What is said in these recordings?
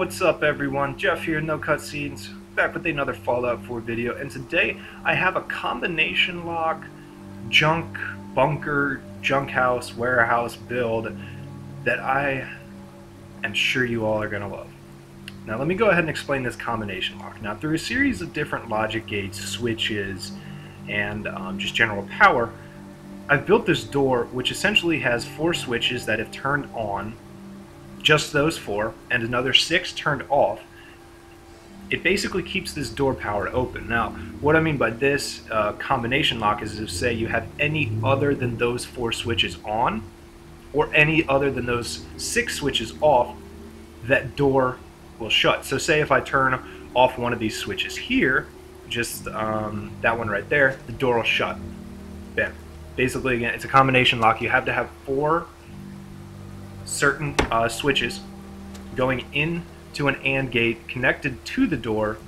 What's up everyone? Jeff here, No Cutscenes, back with another Fallout 4 video, and today I have a combination lock, junk, bunker, junk house, warehouse build that I am sure you all are going to love. Now let me go ahead and explain this combination lock. Now through a series of different logic gates, switches, and um, just general power, I've built this door which essentially has four switches that have turned on just those four, and another six turned off, it basically keeps this door power open. Now, what I mean by this uh, combination lock is if, say, you have any other than those four switches on, or any other than those six switches off, that door will shut. So say if I turn off one of these switches here, just um, that one right there, the door will shut. Bam. Basically, again, it's a combination lock. You have to have four certain uh, switches going into an AND gate connected to the door,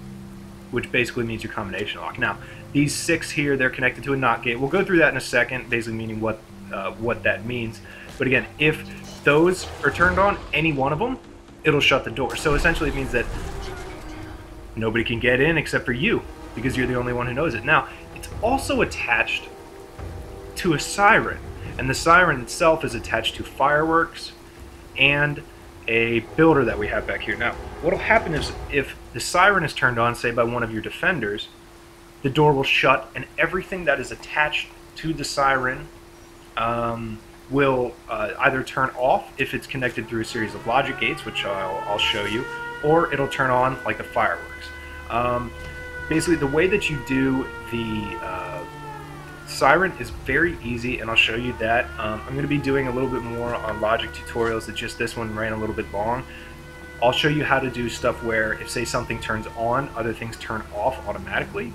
which basically means your combination lock. Now, these six here, they're connected to a NOT gate. We'll go through that in a second, basically meaning what uh, what that means. But again, if those are turned on, any one of them, it'll shut the door. So essentially it means that nobody can get in except for you, because you're the only one who knows it. Now, it's also attached to a siren, and the siren itself is attached to fireworks, and a builder that we have back here. Now, what will happen is if the siren is turned on, say by one of your defenders, the door will shut and everything that is attached to the siren um, will uh, either turn off if it's connected through a series of logic gates, which I'll, I'll show you, or it'll turn on like the fireworks. Um, basically, the way that you do the uh, Siren is very easy, and I'll show you that. Um, I'm going to be doing a little bit more on logic tutorials, that just this one ran a little bit long. I'll show you how to do stuff where if, say, something turns on, other things turn off automatically.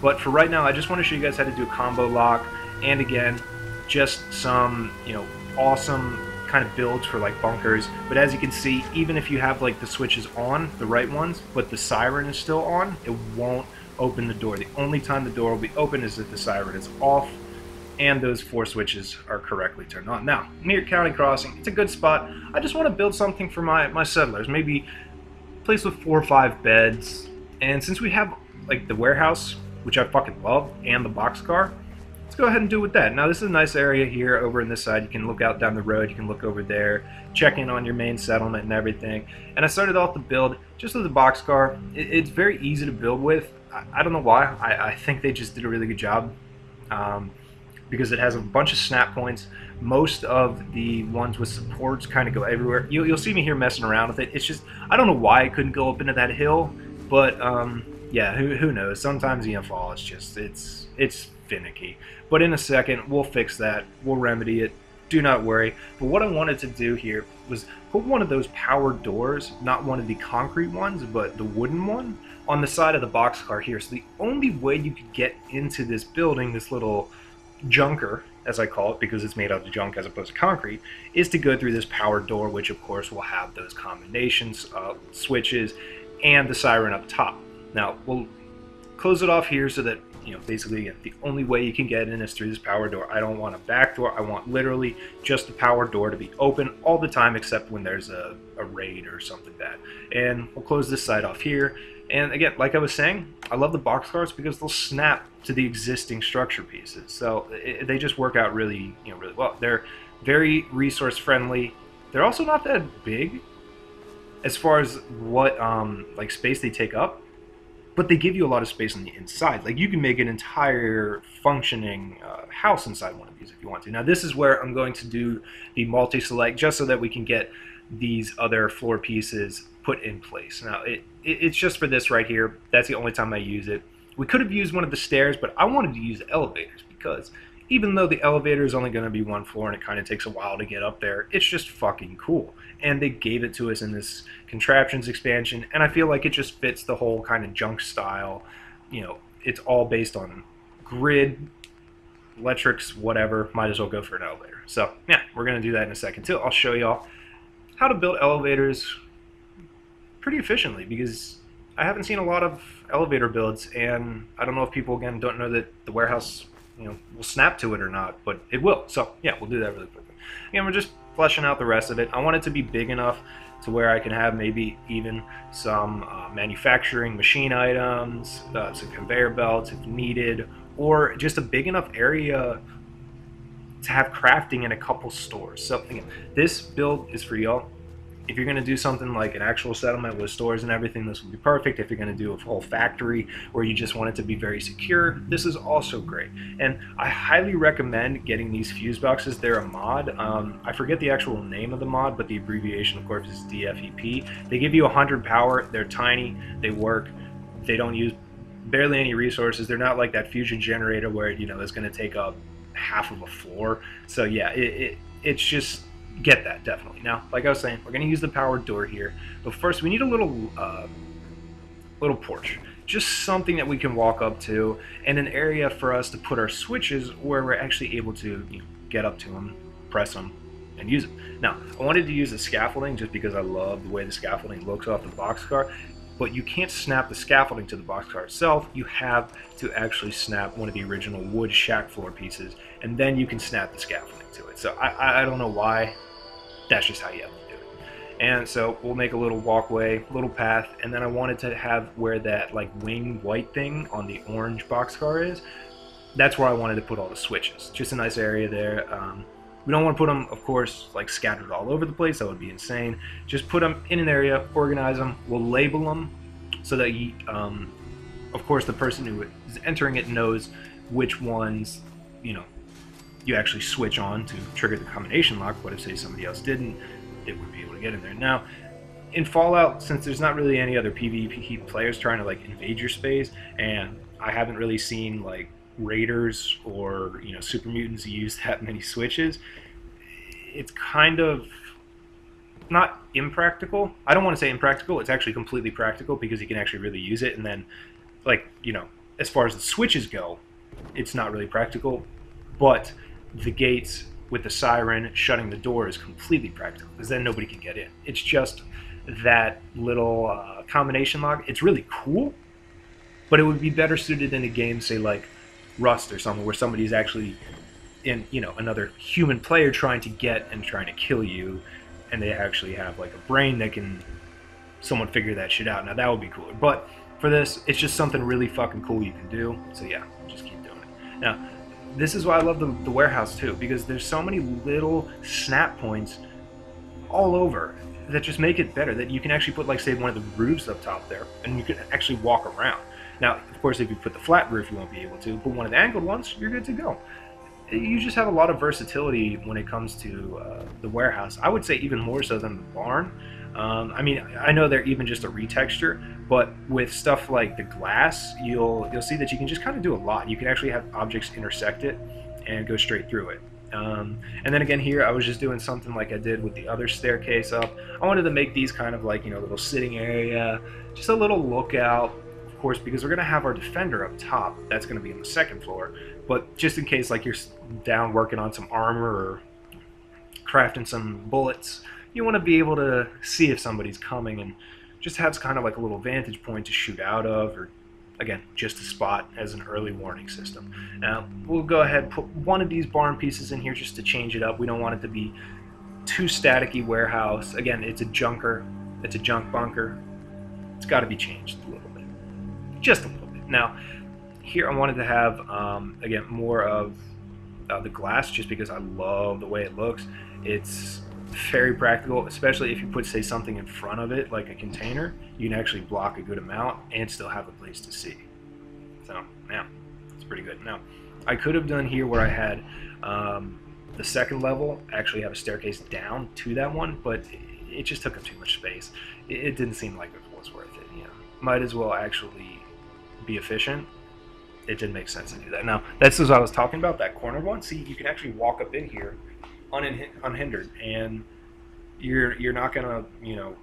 But for right now, I just want to show you guys how to do a combo lock, and again, just some, you know, awesome kind of builds for like bunkers. But as you can see, even if you have like the switches on, the right ones, but the siren is still on, it won't open the door. The only time the door will be open is if the siren is off and those four switches are correctly turned on. Now, near County Crossing, it's a good spot. I just want to build something for my, my settlers, maybe a place with four or five beds. And since we have like the warehouse, which I fucking love, and the boxcar, let's go ahead and do with that. Now, this is a nice area here over in this side. You can look out down the road, you can look over there, check in on your main settlement and everything. And I started off the build just with the boxcar. It, it's very easy to build with. I, don't know why. I, I, think they just did a really good job um, because it has a bunch of snap points. Most of the ones with supports kind of go everywhere. You, will see me here messing around with it. It's just I don't know why I couldn't go up into that hill, but um, yeah, who, who knows? Sometimes EFL it's just it's it's finicky. But in a second, we'll fix that. We'll remedy it. Do not worry. But what I wanted to do here was put one of those power doors, not one of the concrete ones, but the wooden one, on the side of the boxcar here. So the only way you could get into this building, this little junker, as I call it, because it's made out of junk as opposed to concrete, is to go through this power door, which of course will have those combinations, switches, and the siren up top. Now, we'll close it off here so that you know, basically, the only way you can get in is through this power door. I don't want a back door. I want literally just the power door to be open all the time except when there's a, a raid or something bad. And we'll close this side off here. And again, like I was saying, I love the boxcars because they'll snap to the existing structure pieces. So it, they just work out really, you know, really well. They're very resource friendly. They're also not that big as far as what um, like space they take up but they give you a lot of space on the inside. Like you can make an entire functioning uh, house inside one of these if you want to. Now this is where I'm going to do the multi-select just so that we can get these other floor pieces put in place. Now it, it, it's just for this right here. That's the only time I use it. We could have used one of the stairs, but I wanted to use elevators because even though the elevator is only going to be one floor and it kind of takes a while to get up there, it's just fucking cool. And they gave it to us in this contraptions expansion, and I feel like it just fits the whole kind of junk style. You know, it's all based on grid, electrics, whatever. Might as well go for an elevator. So, yeah, we're going to do that in a second too. I'll show y'all how to build elevators pretty efficiently because I haven't seen a lot of elevator builds, and I don't know if people, again, don't know that the warehouse you know will snap to it or not, but it will. So yeah, we'll do that really quickly. Again, we're just fleshing out the rest of it. I want it to be big enough to where I can have maybe even some uh, manufacturing machine items, uh, some conveyor belts if needed, or just a big enough area to have crafting in a couple stores. So again, this build is for y'all if you're going to do something like an actual settlement with stores and everything, this will be perfect. If you're going to do a whole factory where you just want it to be very secure, this is also great. And I highly recommend getting these fuse boxes. They're a mod. Um, I forget the actual name of the mod, but the abbreviation, of course, is DFEP. They give you 100 power. They're tiny. They work. They don't use barely any resources. They're not like that fusion generator where you know it's going to take up half of a floor. So yeah, it, it it's just get that definitely. Now, like I was saying, we're going to use the powered door here, but first we need a little uh, little porch, just something that we can walk up to, and an area for us to put our switches where we're actually able to you know, get up to them, press them, and use them. Now, I wanted to use the scaffolding just because I love the way the scaffolding looks off the boxcar, but you can't snap the scaffolding to the boxcar itself. You have to actually snap one of the original wood shack floor pieces, and then you can snap the scaffolding to it. So I, I don't know why that's just how you have to do it. And so we'll make a little walkway, little path, and then I wanted to have where that like wing white thing on the orange boxcar is. That's where I wanted to put all the switches. Just a nice area there. Um, we don't want to put them, of course, like scattered all over the place. That would be insane. Just put them in an area, organize them. We'll label them so that, you, um, of course, the person who is entering it knows which ones, you know, you actually switch on to trigger the combination lock, but if say somebody else didn't, it would be able to get in there. Now, in Fallout, since there's not really any other PvP players trying to like invade your space, and I haven't really seen like raiders or you know super mutants use that many switches, it's kind of not impractical. I don't want to say impractical. It's actually completely practical because you can actually really use it. And then, like you know, as far as the switches go, it's not really practical, but the gates with the siren shutting the door is completely practical because then nobody can get in. It's just that little uh, combination lock. It's really cool, but it would be better suited in a game, say like Rust or something, where somebody's actually in, you know, another human player trying to get and trying to kill you, and they actually have like a brain that can someone figure that shit out. Now that would be cooler, but for this, it's just something really fucking cool you can do. So yeah, just keep doing it. Now this is why I love the, the warehouse too, because there's so many little snap points all over that just make it better. That you can actually put, like, say, one of the roofs up top there, and you can actually walk around. Now, of course, if you put the flat roof, you won't be able to, but one of the angled ones, you're good to go. You just have a lot of versatility when it comes to uh, the warehouse. I would say even more so than the barn. Um, I mean, I know they're even just a retexture, but with stuff like the glass, you'll you'll see that you can just kind of do a lot. You can actually have objects intersect it and go straight through it. Um, and then again here, I was just doing something like I did with the other staircase up. I wanted to make these kind of like, you know, little sitting area, just a little lookout, of course, because we're going to have our defender up top. That's going to be on the second floor. But just in case like you're down working on some armor or crafting some bullets, you want to be able to see if somebody's coming and just have kind of like a little vantage point to shoot out of or again just a spot as an early warning system. Now we'll go ahead put one of these barn pieces in here just to change it up. We don't want it to be too staticky warehouse. Again it's a junker it's a junk bunker. It's got to be changed a little bit just a little bit. Now here I wanted to have um, again more of uh, the glass just because I love the way it looks. It's very practical, especially if you put, say, something in front of it, like a container. You can actually block a good amount and still have a place to see. So, yeah, it's pretty good. Now, I could have done here where I had um, the second level actually have a staircase down to that one, but it just took up too much space. It, didn't seem like it was worth it. You know, might as well actually be efficient. It didn't make sense to do that. Now, that's what I was talking about that corner one. See, you can actually walk up in here unhindered, and you're you're not gonna you know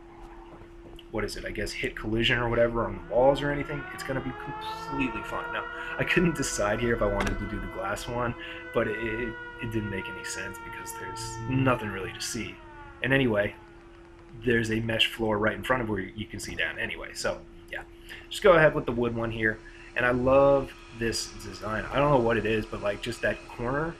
what is it? I guess hit collision or whatever on the walls or anything. It's gonna be completely fine. Now I couldn't decide here if I wanted to do the glass one, but it, it, it didn't make any sense because there's nothing really to see. And anyway, there's a mesh floor right in front of where you can see down anyway. So yeah, just go ahead with the wood one here. And I love this design. I don't know what it is, but like just that corner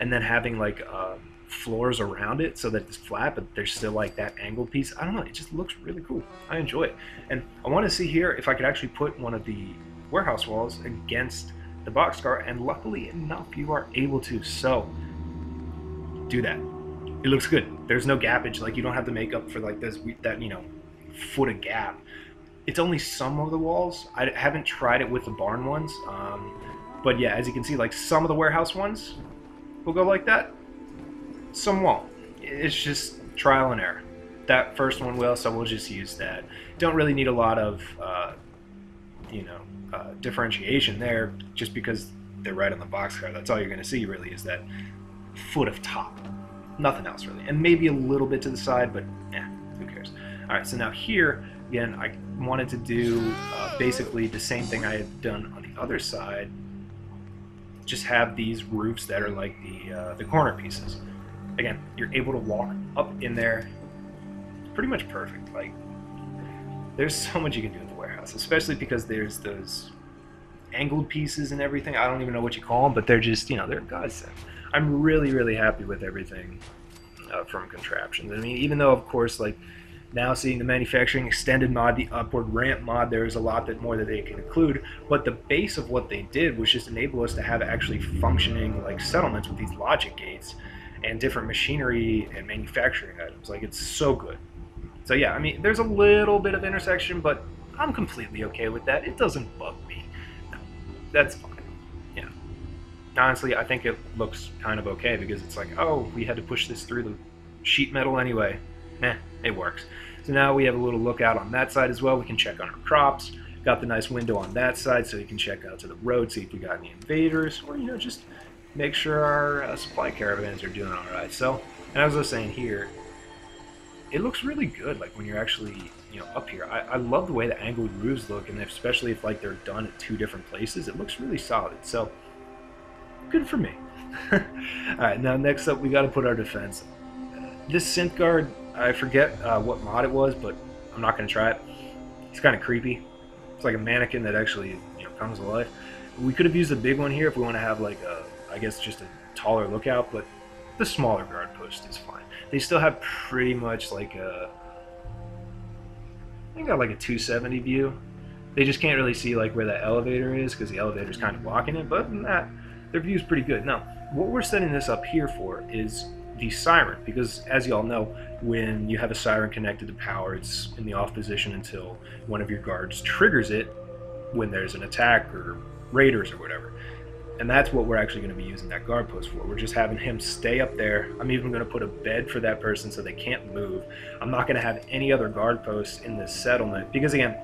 and then having like a floors around it so that it's flat, but there's still like that angled piece. I don't know. It just looks really cool. I enjoy it. And I want to see here if I could actually put one of the warehouse walls against the boxcar. And luckily enough, you are able to. So do that. It looks good. There's no gappage. Like you don't have to make up for like this that you know foot of gap. It's only some of the walls. I haven't tried it with the barn ones. Um, but yeah, as you can see, like some of the warehouse ones will go like that. Some won't. It's just trial and error. That first one will, so we'll just use that. Don't really need a lot of, uh, you know, uh, differentiation there, just because they're right on the boxcar. That's all you're going to see really is that foot of top. Nothing else really. And maybe a little bit to the side, but yeah, who cares. All right, so now here, again, I wanted to do uh, basically the same thing I had done on the other side, just have these roofs that are like the uh, the corner pieces. Again, you're able to walk up in there. Pretty much perfect. Like, there's so much you can do in the warehouse, especially because there's those angled pieces and everything. I don't even know what you call them, but they're just you know they're godsend. I'm really really happy with everything uh, from contraptions. I mean, even though of course like now seeing the manufacturing extended mod, the upward ramp mod, there's a lot that more that they can include. But the base of what they did was just enable us to have actually functioning like settlements with these logic gates and different machinery and manufacturing items. Like it's so good. So yeah, I mean, there's a little bit of intersection, but I'm completely okay with that. It doesn't bug me. No, that's fine. Yeah. Honestly, I think it looks kind of okay because it's like, oh, we had to push this through the sheet metal anyway eh, it works. So now we have a little lookout on that side as well. We can check on our crops. Got the nice window on that side so you can check out to the road, see if we got any invaders, or, you know, just make sure our uh, supply caravans are doing all right. So, and as I was saying here, it looks really good, like when you're actually, you know, up here. I, I love the way the angled roofs look, and especially if, like, they're done at two different places, it looks really solid. So, good for me. all right, now next up, we got to put our defense. This synth guard I forget uh, what mod it was, but I'm not going to try it. It's kind of creepy. It's like a mannequin that actually you know, comes alive. We could have used a big one here if we want to have like a, I guess just a taller lookout, but the smaller guard post is fine. They still have pretty much like a, think got like a 270 view. They just can't really see like where that elevator is because the elevator is kind of blocking it. But that, their view is pretty good. Now, what we're setting this up here for is the siren because as you all know when you have a siren connected to power it's in the off position until one of your guards triggers it when there's an attack or raiders or whatever. And that's what we're actually going to be using that guard post for. We're just having him stay up there. I'm even going to put a bed for that person so they can't move. I'm not going to have any other guard posts in this settlement because again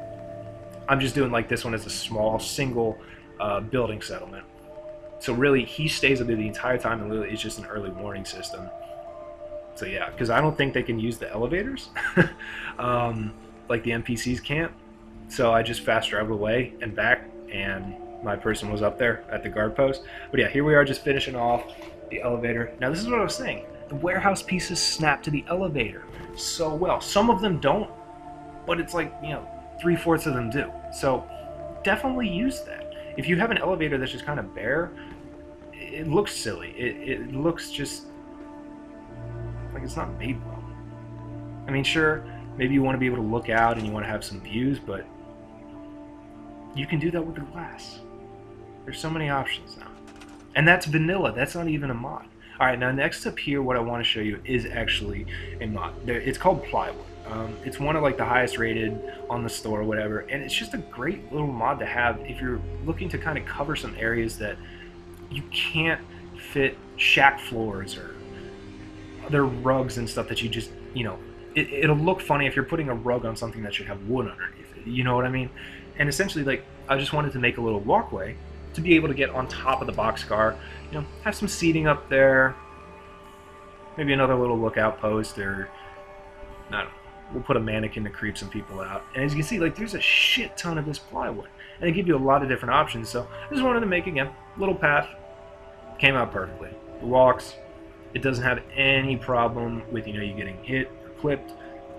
i'm just doing like this one as a small single uh, building settlement. So really, he stays up there the entire time, and literally, it's just an early warning system. So yeah, because I don't think they can use the elevators, um, like the NPCs can't. So I just fast traveled away and back, and my person was up there at the guard post. But yeah, here we are, just finishing off the elevator. Now this is what I was saying: the warehouse pieces snap to the elevator so well. Some of them don't, but it's like you know, three fourths of them do. So definitely use that. If you have an elevator that's just kind of bare, it looks silly. It, it looks just like it's not made well. I mean, sure, maybe you want to be able to look out and you want to have some views, but you can do that with the glass. There's so many options now. And that's vanilla. That's not even a mod. All right, now next up here, what I want to show you is actually a mod. It's called Plywood. Um, it's one of like the highest rated on the store or whatever, and it's just a great little mod to have if you're looking to kind of cover some areas that you can't fit shack floors or other rugs and stuff that you just, you know, it, will look funny if you're putting a rug on something that should have wood underneath it. You know what I mean? And essentially, like, I just wanted to make a little walkway to be able to get on top of the boxcar. You know, have some seating up there, maybe another little lookout post, or I. We'll put a mannequin to creep some people out. And as you can see, like, there's a shit ton of this plywood, and they give you a lot of different options. So I just wanted to make again little path. Came out perfectly. It walks, it doesn't have any problem with you know you getting hit or clipped,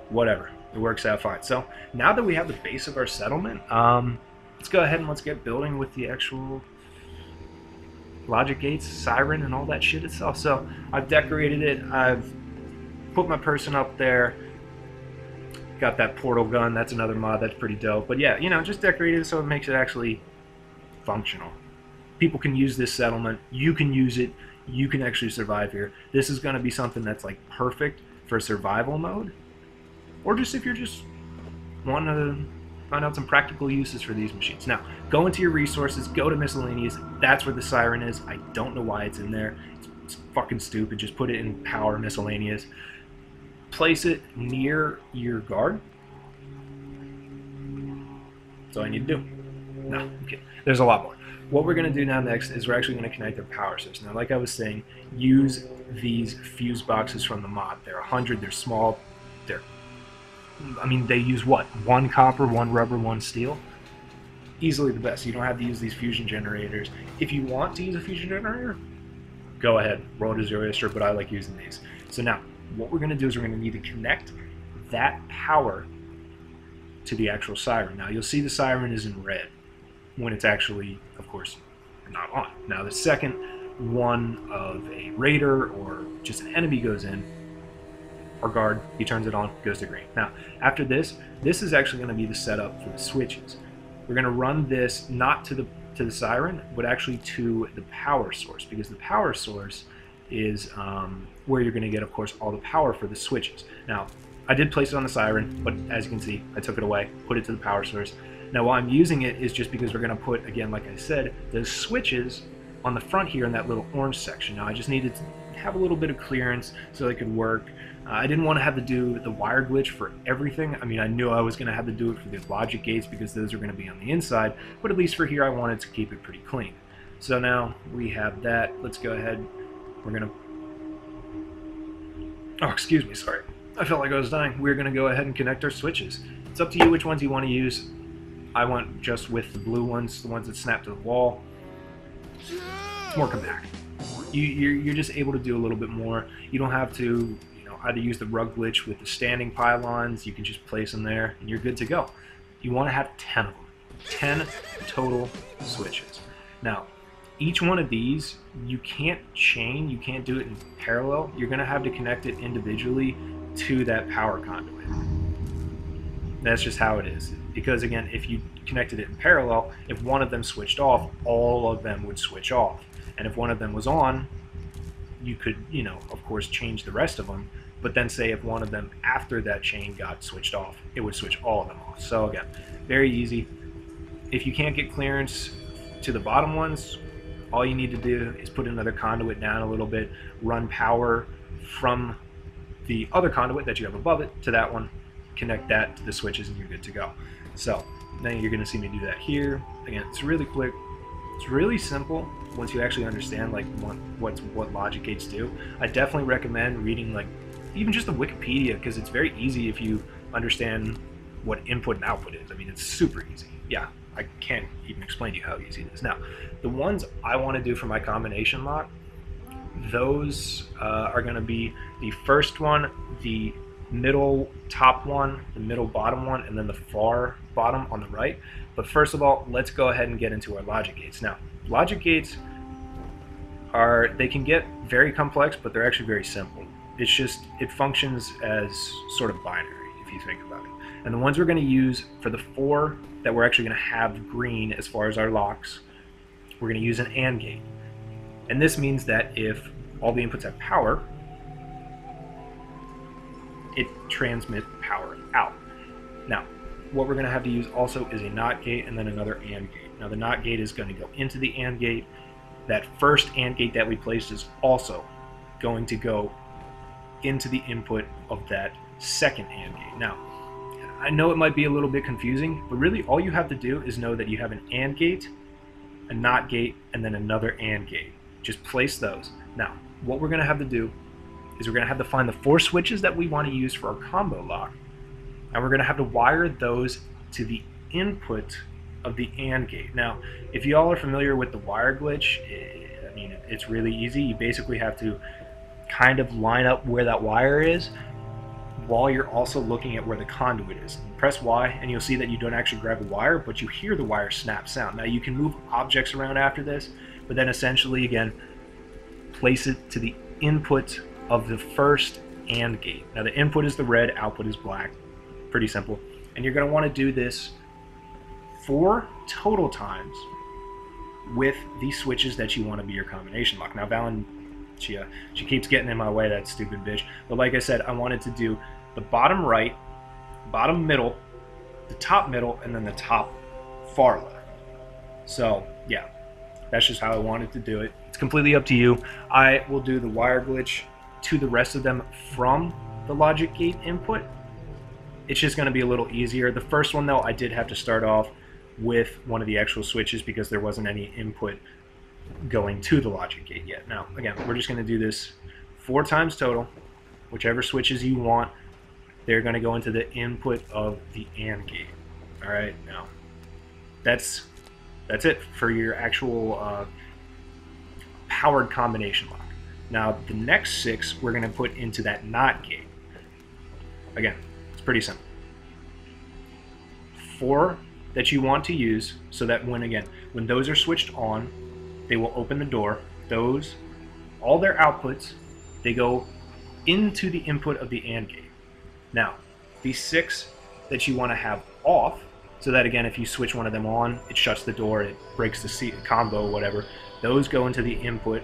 whatever. It works out fine. So now that we have the base of our settlement, um, let's go ahead and let's get building with the actual logic gates, siren, and all that shit itself. So I've decorated it. I've put my person up there. Got that portal gun. That's another mod. That's pretty dope. But yeah, you know, just decorated it so it makes it actually functional. People can use this settlement. You can use it. You can actually survive here. This is going to be something that's like perfect for survival mode, or just if you're just wanting to find out some practical uses for these machines. Now, go into your resources, go to miscellaneous. That's where the siren is. I don't know why it's in there. It's, it's fucking stupid. Just put it in power miscellaneous. Place it near your guard. That's all I need to do. No, okay. There's a lot more. What we're going to do now next is we're actually going to connect their power source. Now, like I was saying, use these fuse boxes from the mod. They're 100, they're small, they're I mean, they use what? One copper, one rubber, one steel. Easily the best. You don't have to use these fusion generators. If you want to use a fusion generator, go ahead, roll to zero but I like using these. So now, what we're going to do is we're going to need to connect that power to the actual siren. Now, you'll see the siren is in red when it's actually, of course, not on. Now, the second one of a raider or just an enemy goes in, our guard, he turns it on, goes to green. Now, after this, this is actually going to be the setup for the switches. We're going to run this not to the to the siren, but actually to the power source, because the power source is um, where you're going to get, of course, all the power for the switches. Now, I did place it on the siren, but as you can see, I took it away, put it to the power source. Now, why I'm using it is just because we're going to put, again, like I said, those switches on the front here in that little orange section. Now, I just needed to have a little bit of clearance so they could work. Uh, I didn't want to have to do the wire glitch for everything. I mean, I knew I was going to have to do it for the logic gates because those are going to be on the inside, but at least for here I wanted to keep it pretty clean. So now we have that. Let's go ahead. We're going to... Oh, excuse me, sorry. I felt like I was dying. We're going to go ahead and connect our switches. It's up to you which ones you want to use. I went just with the blue ones, the ones that snap to the wall. It's more compact. You, you're, you're just able to do a little bit more. You don't have to you know, either use the rug glitch with the standing pylons, you can just place them there, and you're good to go. You want to have 10 of them. 10 total switches. Now, each one of these, you can't chain, you can't do it in parallel. You're going to have to connect it individually to that power conduit. That's just how it is. Because again, if you connected it in parallel, if one of them switched off, all of them would switch off. And if one of them was on, you could, you know, of course, change the rest of them but then say if one of them after that chain got switched off, it would switch all of them off. So again, very easy. If you can't get clearance to the bottom ones, all you need to do is put another conduit down a little bit, run power from the other conduit that you have above it to that one, connect that to the switches, and you're good to go. So then you're going to see me do that here. Again, it's really quick. It's really simple once you actually understand like what what, what logic gates do. I definitely recommend reading like even just the Wikipedia, because it's very easy if you understand what input and output is. I mean, it's super easy. Yeah, I can't even explain to you how easy it is. Now, the ones I want to do for my combination lock, those uh, are going to be the first one, the middle top one, the middle bottom one, and then the far bottom on the right. But first of all, let's go ahead and get into our logic gates. Now, logic gates are, they can get very complex, but they're actually very simple. It's just, it functions as sort of binary, if you think about it. And the ones we're going to use for the four that we're actually going to have green as far as our locks, we're going to use an AND gate. And this means that if all the inputs have power, it transmits power out. Now, what we're going to have to use also is a NOT gate and then another AND gate. Now, the NOT gate is going to go into the AND gate. That first AND gate that we placed is also going to go into the input of that second AND gate. Now, I know it might be a little bit confusing, but really all you have to do is know that you have an AND gate, a NOT gate, and then another AND gate. Just place those. Now, what we're going to have to do is we're going to have to find the four switches that we want to use for our combo lock, and we're going to have to wire those to the input of the AND gate. Now, if y'all are familiar with the wire glitch, eh, I mean, it's really easy. You basically have to kind of line up where that wire is while you're also looking at where the conduit is. Press Y and you'll see that you don't actually grab a wire, but you hear the wire snap sound. Now you can move objects around after this, but then essentially again place it to the input of the first AND gate. Now the input is the red, output is black. Pretty simple. And you're going to want to do this four total times with the switches that you want to be your combination lock. Now Valen, she, uh, she keeps getting in my way, that stupid bitch. But like I said, I wanted to do the bottom right, bottom middle, the top middle, and then the top far left. So yeah, that's just how I wanted to do it. It's completely up to you. I will do the wire glitch to the rest of them from the logic gate input. It's just going to be a little easier. The first one though, I did have to start off with one of the actual switches because there wasn't any input going to the logic gate yet. Now, again, we're just going to do this four times total. Whichever switches you want, they're going to go into the input of the AND gate. All right, now that's that's it for your actual uh, powered combination lock. Now the next six we're going to put into that NOT gate. Again, pretty simple. Four that you want to use so that when again when those are switched on they will open the door. Those all their outputs they go into the input of the AND gate. Now these six that you want to have off so that again if you switch one of them on it shuts the door it breaks the seat combo whatever those go into the input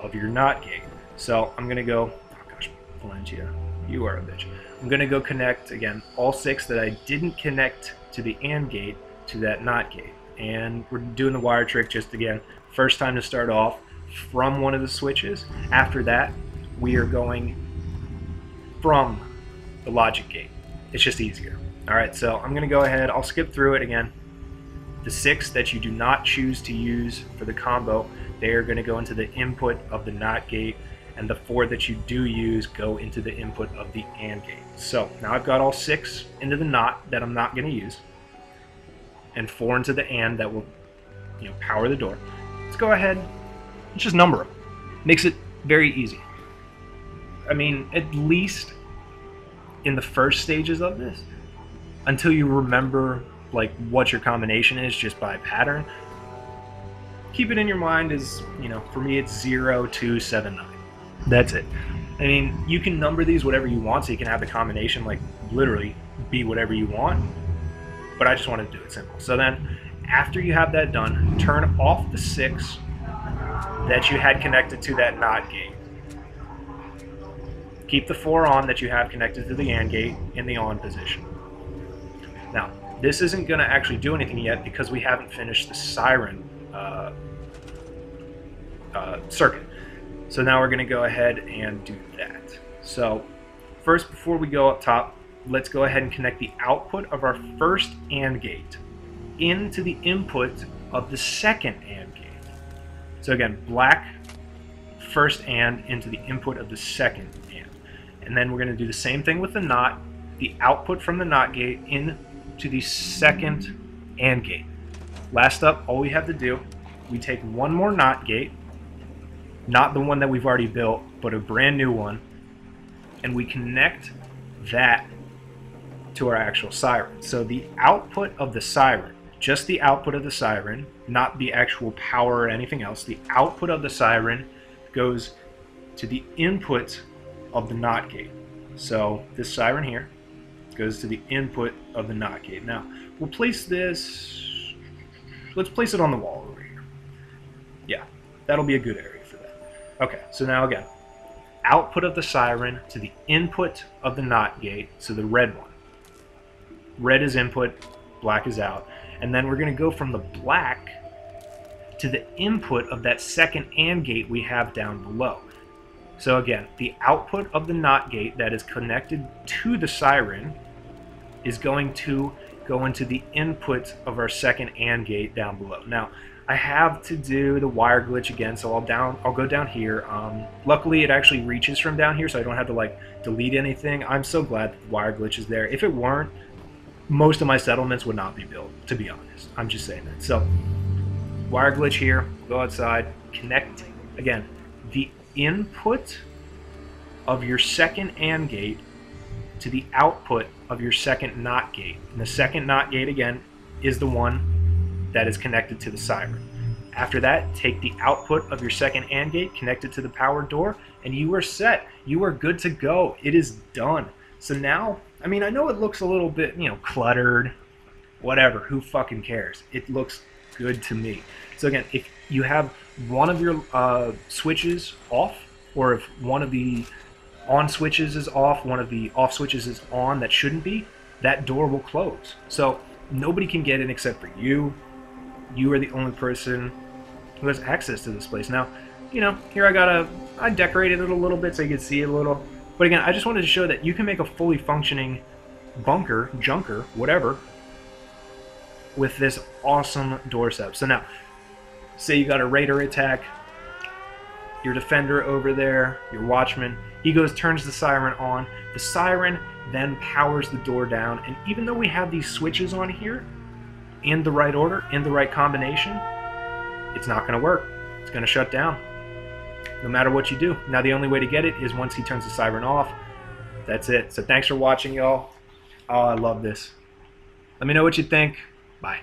of your NOT gate. So I'm gonna go oh gosh Valencia you are a bitch I'm gonna go connect again all six that I didn't connect to the AND gate to that NOT gate. And we're doing the wire trick just again. First time to start off from one of the switches. After that, we are going from the logic gate. It's just easier. All right, so I'm gonna go ahead, I'll skip through it again. The six that you do not choose to use for the combo, they are gonna go into the input of the NOT gate and the four that you do use go into the input of the AND gate. So now I've got all six into the NOT that I'm not going to use, and four into the AND that will, you know, power the door. Let's go ahead and just number them. Makes it very easy. I mean, at least in the first stages of this, until you remember like what your combination is just by pattern, keep it in your mind as, you know, for me it's 0, 2, 7, 9. That's it. I mean, you can number these whatever you want, so you can have the combination like literally be whatever you want. But I just wanted to do it simple. So then, after you have that done, turn off the six that you had connected to that NOT gate. Keep the four on that you have connected to the AND gate in the on position. Now, this isn't going to actually do anything yet because we haven't finished the siren uh, uh, circuit. So now we're going to go ahead and do that. So first, before we go up top, let's go ahead and connect the output of our first AND gate into the input of the second AND gate. So again, black first AND into the input of the second AND. And then we're going to do the same thing with the NOT, the output from the NOT gate into the second AND gate. Last up, all we have to do, we take one more NOT gate, not the one that we've already built, but a brand new one, and we connect that to our actual siren. So the output of the siren, just the output of the siren, not the actual power or anything else, the output of the siren goes to the input of the NOT gate. So this siren here goes to the input of the NOT gate. Now, we'll place this, let's place it on the wall over here. Yeah, that'll be a good area. Okay, so now again, output of the siren to the input of the NOT gate, so the red one. Red is input, black is out. And then we're going to go from the black to the input of that second AND gate we have down below. So again, the output of the NOT gate that is connected to the siren is going to go into the input of our second AND gate down below. Now, I have to do the wire glitch again, so I'll down I'll go down here. Um, luckily, it actually reaches from down here, so I don't have to like delete anything. I'm so glad that the wire glitch is there. If it weren't, most of my settlements would not be built, to be honest. I'm just saying that. So, wire glitch here. Go outside. Connect again. The input of your second AND gate to the output of your second NOT gate. And the second NOT gate again is the one that is connected to the siren. After that, take the output of your second AND gate, connect it to the power door, and you are set. You are good to go. It is done. So now, I mean, I know it looks a little bit, you know, cluttered, whatever. Who fucking cares? It looks good to me. So again, if you have one of your uh, switches off, or if one of the on switches is off, one of the off switches is on that shouldn't be, that door will close. So nobody can get in except for you. You are the only person who has access to this place. Now, you know, here I got a, I decorated it a little bit so you can see it a little. But again, I just wanted to show that you can make a fully functioning bunker, junker, whatever, with this awesome door. So now, say you got a raider attack, your defender over there, your watchman, he goes, turns the siren on. The siren then powers the door down, and even though we have these switches on here, in the right order, in the right combination, it's not going to work. It's going to shut down, no matter what you do. Now, the only way to get it is once he turns the siren off. That's it. So thanks for watching, y'all. Oh, I love this. Let me know what you think. Bye.